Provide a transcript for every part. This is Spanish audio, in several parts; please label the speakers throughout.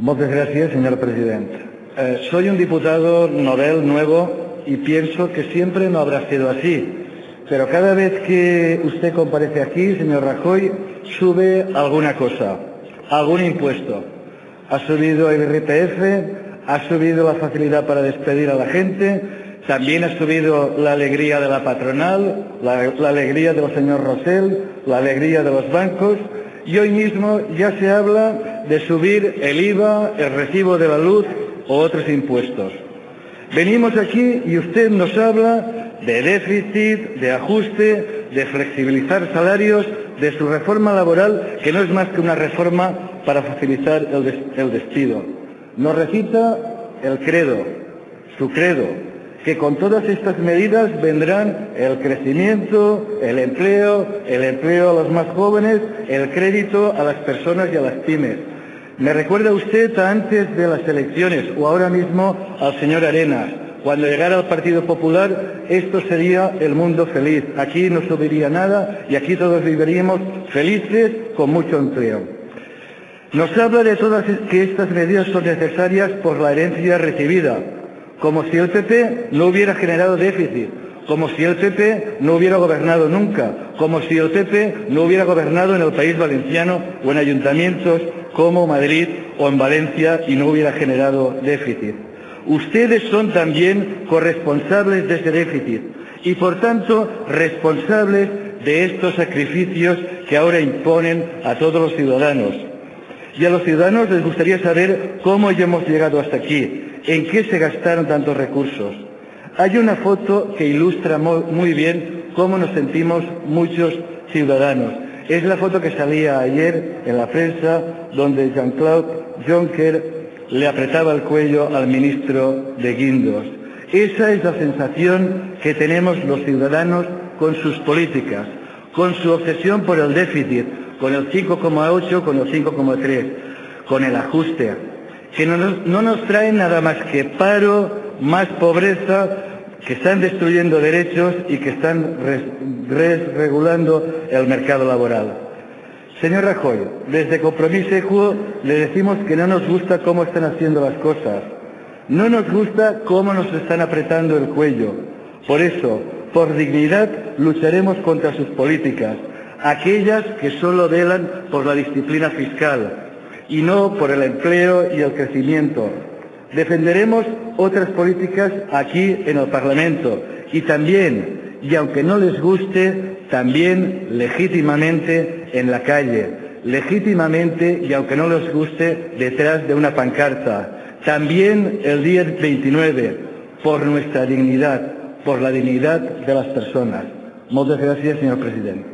Speaker 1: Muchas gracias, señor presidente. Eh, soy un diputado novel nuevo y pienso que siempre no habrá sido así. Pero cada vez que usted comparece aquí, señor Rajoy, sube alguna cosa, algún impuesto. Ha subido el IRPF, ha subido la facilidad para despedir a la gente, también ha subido la alegría de la patronal, la, la alegría del señor Rosell, la alegría de los bancos y hoy mismo ya se habla de subir el IVA, el recibo de la luz o otros impuestos. Venimos aquí y usted nos habla de déficit, de ajuste, de flexibilizar salarios, de su reforma laboral, que no es más que una reforma para facilitar el, el despido. Nos recita el credo, su credo, que con todas estas medidas vendrán el crecimiento, el empleo, el empleo a los más jóvenes, el crédito a las personas y a las pymes. Me recuerda usted a antes de las elecciones o ahora mismo al señor Arenas. Cuando llegara al Partido Popular, esto sería el mundo feliz. Aquí no subiría nada y aquí todos viviríamos felices con mucho empleo. Nos habla de todas que estas medidas son necesarias por la herencia recibida, como si el PP no hubiera generado déficit, como si el PP no hubiera gobernado nunca, como si el PP no hubiera gobernado en el país valenciano o en ayuntamientos como Madrid o en Valencia y no hubiera generado déficit. Ustedes son también corresponsables de ese déficit y por tanto responsables de estos sacrificios que ahora imponen a todos los ciudadanos. Y a los ciudadanos les gustaría saber cómo hemos llegado hasta aquí, en qué se gastaron tantos recursos. Hay una foto que ilustra muy bien cómo nos sentimos muchos ciudadanos. Es la foto que salía ayer en la prensa donde Jean-Claude Juncker le apretaba el cuello al ministro de Guindos. Esa es la sensación que tenemos los ciudadanos con sus políticas, con su obsesión por el déficit, con el 5,8, con el 5,3, con el ajuste, que no nos, no nos traen nada más que paro, más pobreza, que están destruyendo derechos y que están desregulando el mercado laboral. Señor Rajoy, desde Compromiso Equo le decimos que no nos gusta cómo están haciendo las cosas. No nos gusta cómo nos están apretando el cuello. Por eso, por dignidad, lucharemos contra sus políticas, aquellas que solo velan por la disciplina fiscal, y no por el empleo y el crecimiento. Defenderemos otras políticas aquí en el Parlamento y también, y aunque no les guste, también legítimamente en la calle, legítimamente y aunque no les guste detrás de una pancarta. También el día 29, por nuestra dignidad, por la dignidad de las personas. Muchas gracias, señor presidente.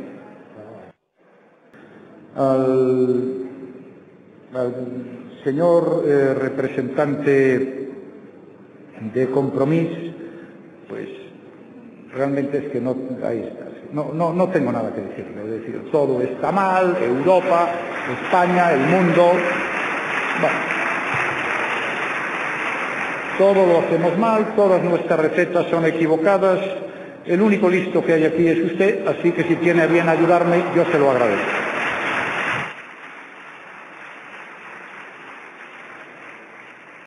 Speaker 2: Señor eh, representante de Compromís, pues realmente es que no, ahí está, no, no, no tengo nada que decirle, es decir, todo está mal, Europa, España, el mundo, todo lo hacemos mal, todas nuestras recetas son equivocadas, el único listo que hay aquí es usted, así que si tiene bien ayudarme, yo se lo agradezco.